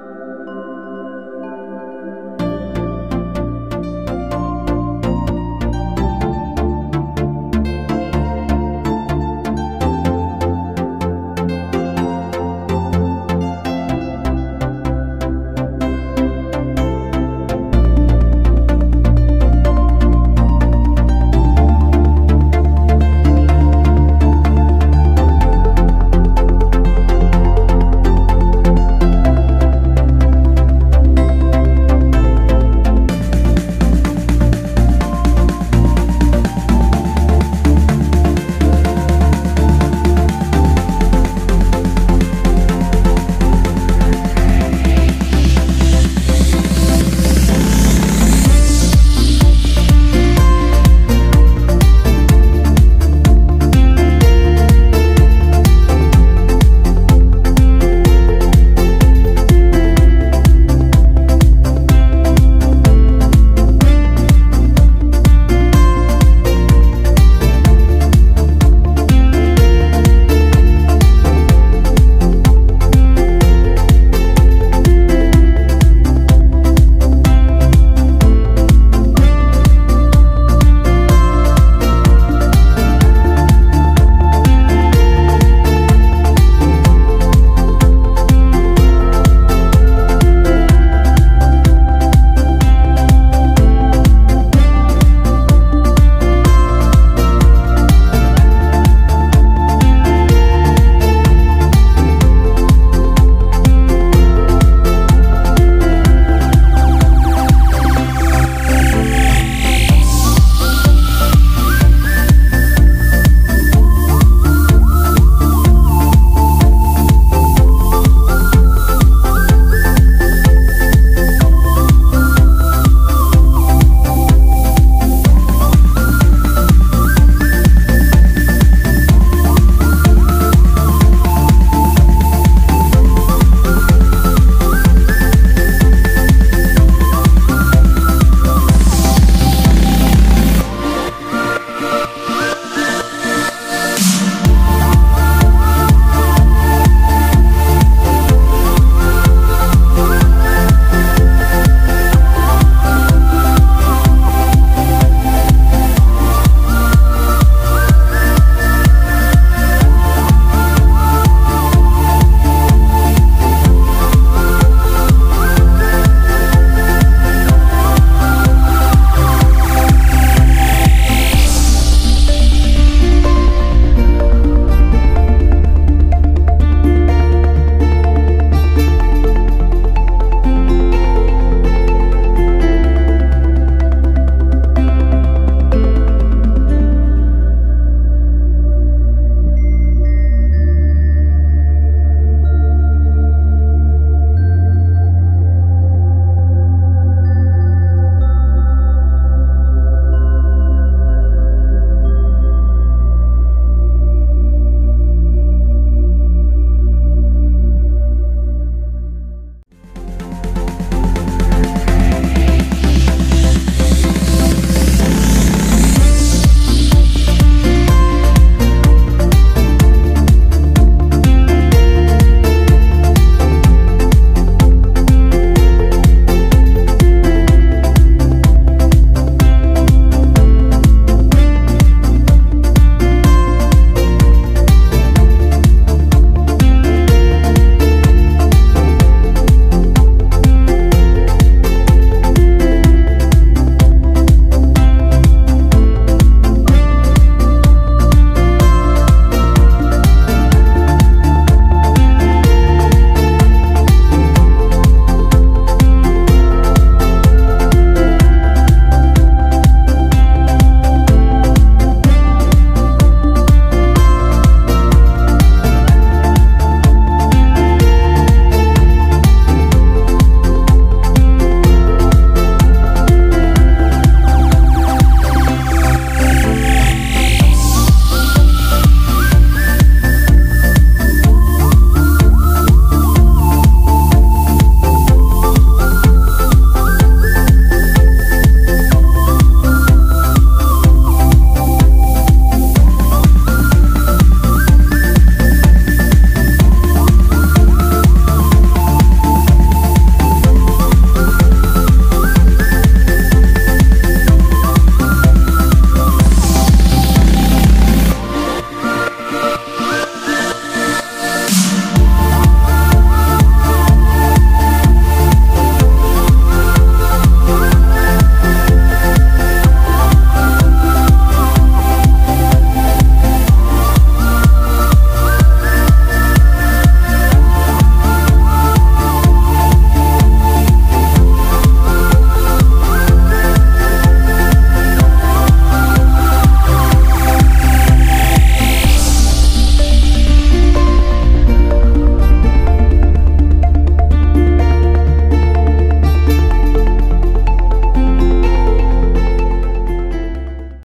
you